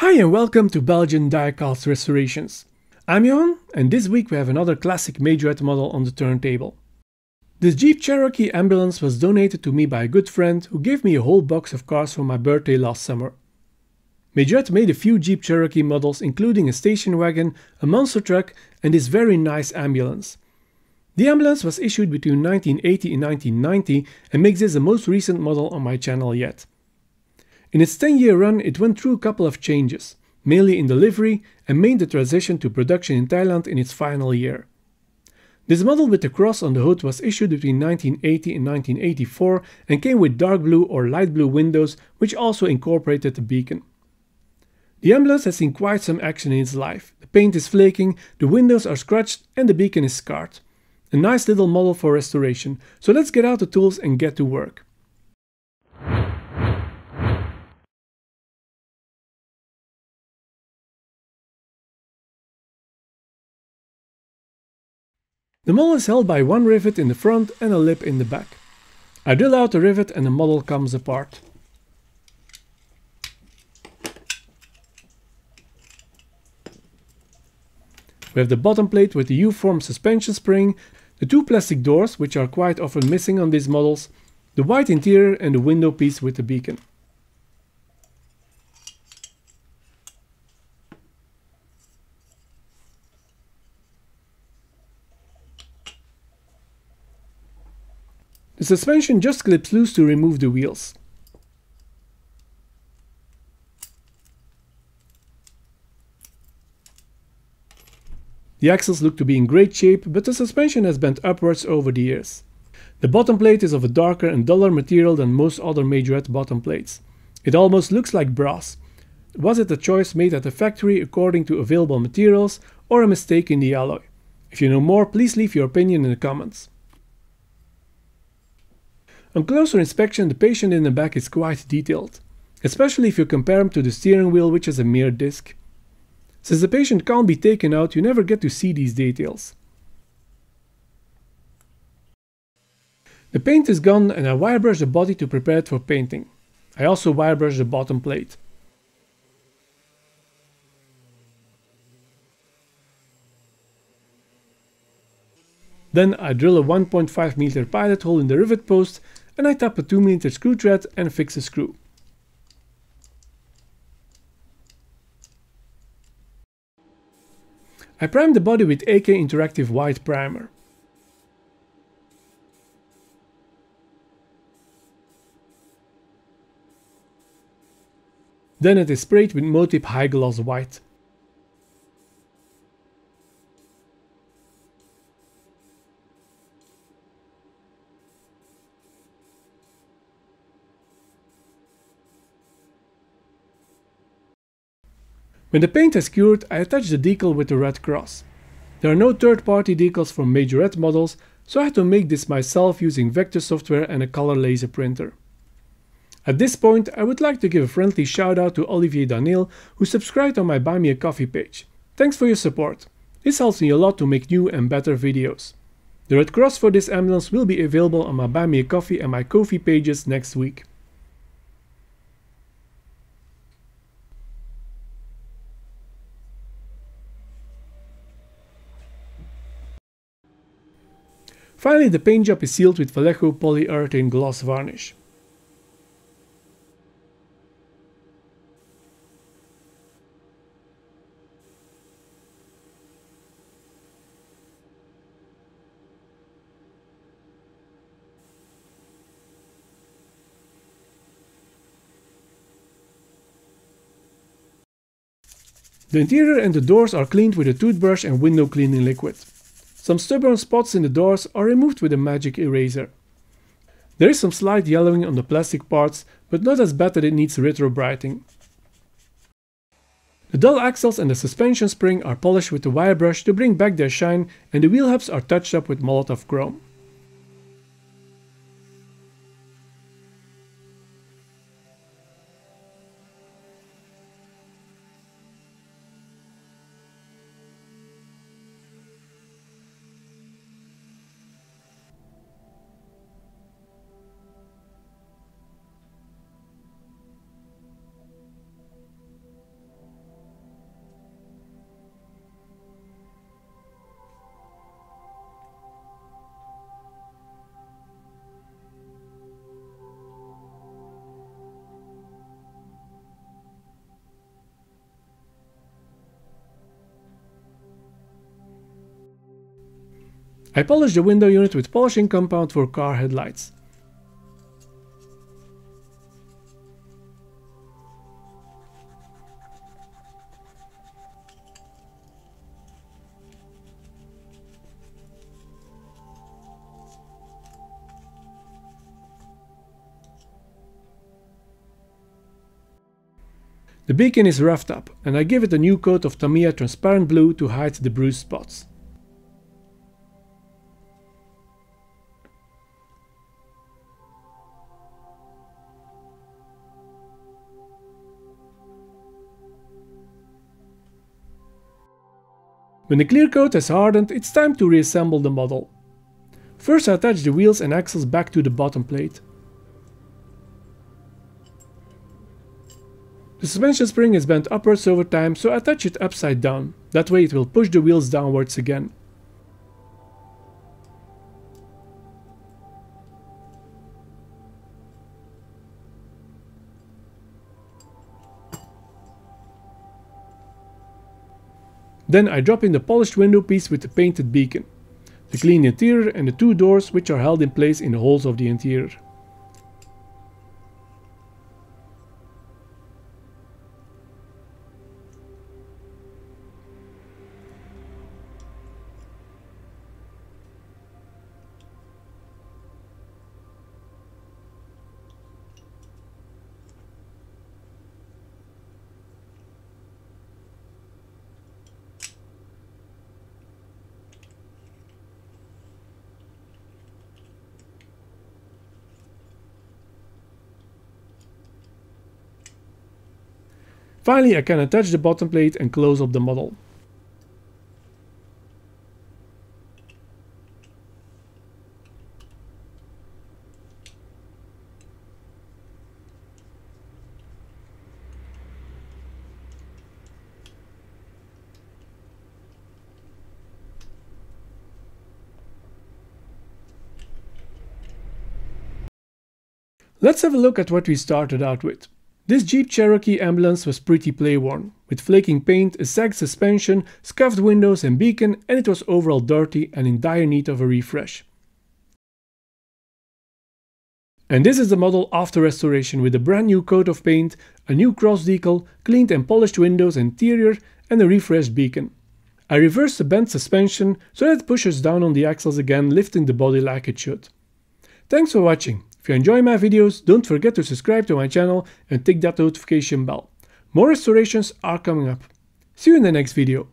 Hi and welcome to Belgian Diecast Restorations. I'm Johan and this week we have another classic majorette model on the turntable. This Jeep Cherokee ambulance was donated to me by a good friend who gave me a whole box of cars for my birthday last summer. Majorette made a few Jeep Cherokee models including a station wagon, a monster truck and this very nice ambulance. The ambulance was issued between 1980 and 1990 and makes this the most recent model on my channel yet. In its 10 year run, it went through a couple of changes, mainly in delivery, and made the transition to production in Thailand in its final year. This model with the cross on the hood was issued between 1980 and 1984 and came with dark blue or light blue windows, which also incorporated the beacon. The ambulance has seen quite some action in its life. The paint is flaking, the windows are scratched, and the beacon is scarred. A nice little model for restoration, so let's get out the tools and get to work. The model is held by one rivet in the front and a lip in the back. I drill out the rivet and the model comes apart. We have the bottom plate with the U-form suspension spring, the two plastic doors, which are quite often missing on these models, the white interior and the window piece with the beacon. The suspension just clips loose to remove the wheels. The axles look to be in great shape, but the suspension has bent upwards over the years. The bottom plate is of a darker and duller material than most other majorette bottom plates. It almost looks like brass. Was it a choice made at the factory according to available materials or a mistake in the alloy? If you know more, please leave your opinion in the comments. On closer inspection, the patient in the back is quite detailed, especially if you compare him to the steering wheel which is a mere disc. Since the patient can't be taken out, you never get to see these details. The paint is gone and I wire brush the body to prepare it for painting. I also wire brush the bottom plate. Then I drill a 1.5mm pilot hole in the rivet post and I tap a 2mm screw thread and fix the screw. I prime the body with AK Interactive White Primer. Then it is sprayed with Motip High Gloss White. When the paint has cured, I attach the decal with the red cross. There are no third-party decals for majorette models, so I had to make this myself using vector software and a color laser printer. At this point, I would like to give a friendly shout out to Olivier Danneels, who subscribed on my Buy Me a Coffee page. Thanks for your support. This helps me a lot to make new and better videos. The red cross for this ambulance will be available on my Buy Me a Coffee and my Ko-fi pages next week. Finally, the paint job is sealed with Vallejo polyurethane gloss varnish. The interior and the doors are cleaned with a toothbrush and window cleaning liquid. Some stubborn spots in the doors are removed with a magic eraser. There is some slight yellowing on the plastic parts, but not as bad that it needs retro brighting. The dull axles and the suspension spring are polished with the wire brush to bring back their shine and the wheel hubs are touched up with Molotow chrome. I polished the window unit with polishing compound for car headlights. The beacon is roughed up, and I give it a new coat of Tamiya transparent blue to hide the bruised spots. When the clear coat has hardened, it's time to reassemble the model. First I attach the wheels and axles back to the bottom plate. The suspension spring is bent upwards over time, so attach it upside down. That way it will push the wheels downwards again. Then I drop in the polished window piece with the painted beacon, the clean interior and the two doors which are held in place in the holes of the interior. Finally, I can attach the bottom plate and close up the model. Let's have a look at what we started out with. This Jeep Cherokee ambulance was pretty play-worn, with flaking paint, a sagged suspension, scuffed windows and beacon, and it was overall dirty and in dire need of a refresh. And this is the model after restoration with a brand new coat of paint, a new cross decal, cleaned and polished windows interior and a refreshed beacon. I reversed the bent suspension so that it pushes down on the axles again lifting the body like it should. Thanks for watching. If you enjoy my videos, don't forget to subscribe to my channel and tick that notification bell. More restorations are coming up. See you in the next video.